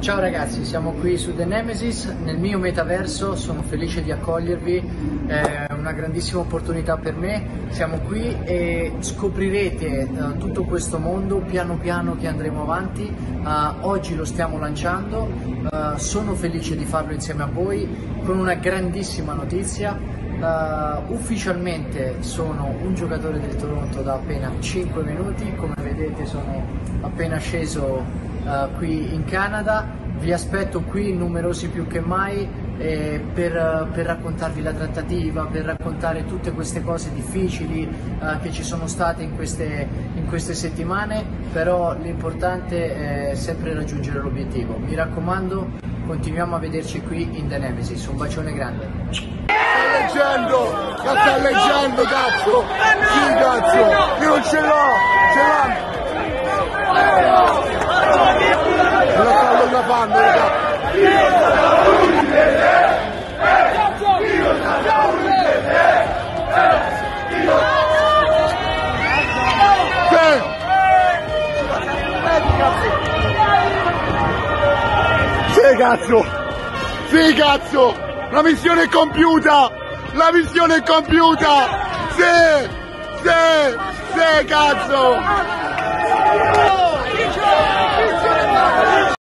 Ciao ragazzi, siamo qui su The Nemesis, nel mio metaverso, sono felice di accogliervi, è una grandissima opportunità per me, siamo qui e scoprirete uh, tutto questo mondo piano piano che andremo avanti, uh, oggi lo stiamo lanciando, uh, sono felice di farlo insieme a voi con una grandissima notizia, ufficialmente sono un giocatore del Toronto da appena 5 minuti, come vedete sono appena sceso uh, qui in Canada. Vi aspetto qui numerosi più che mai eh, per, per, raccontarvi la trattativa, per raccontare tutte queste cose difficili uh, che ci sono state in queste, in queste settimane, però l'importante è sempre raggiungere l'obiettivo. Mi raccomando, continuiamo a vederci qui in The Nemesis. Un bacione grande. Sta leggendo, sta leggendo cazzo! Sì cazzo! Io non! Ce l'ho! Sì cazzo! Sì cazzo! La missione è compiuta! La missione è compiuta! Sì! Sì! Sì cazzo!